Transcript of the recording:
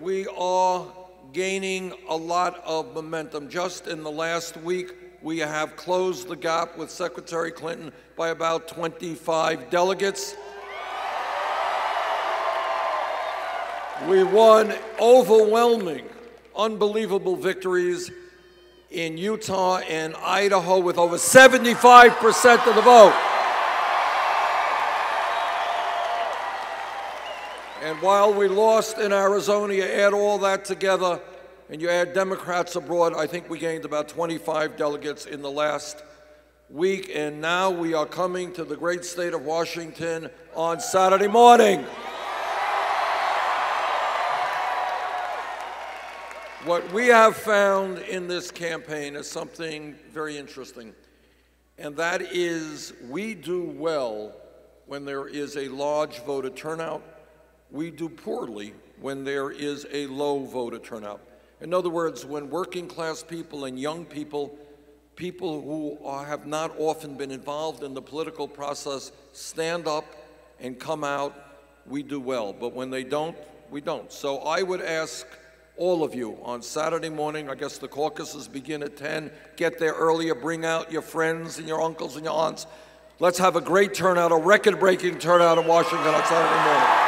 We are gaining a lot of momentum. Just in the last week, we have closed the gap with Secretary Clinton by about 25 delegates. We won overwhelming, unbelievable victories in Utah and Idaho with over 75% of the vote. And while we lost in Arizona, you add all that together and you add Democrats abroad, I think we gained about 25 delegates in the last week. And now we are coming to the great state of Washington on Saturday morning. What we have found in this campaign is something very interesting, and that is we do well when there is a large voter turnout. We do poorly when there is a low voter turnout. In other words, when working class people and young people, people who are, have not often been involved in the political process, stand up and come out, we do well. But when they don't, we don't. So I would ask all of you on Saturday morning. I guess the caucuses begin at 10. Get there earlier, bring out your friends and your uncles and your aunts. Let's have a great turnout, a record breaking turnout in Washington on Saturday morning.